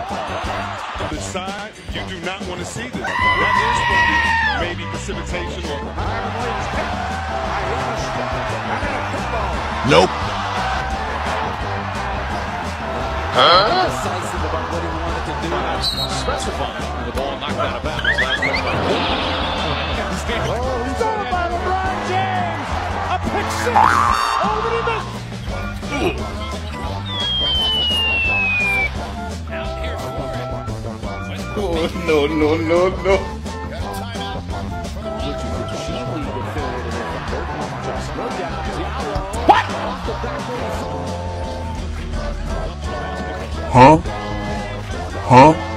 The side, you do not want to see this. That is supposed maybe precipitation or Nope. Decisive about what he wanted to do. Specifying the ball knocked out of bounds. Last one by Thrown by LeBron James. A pick six. Over the middle. No, no, no, no. The Huh? Huh?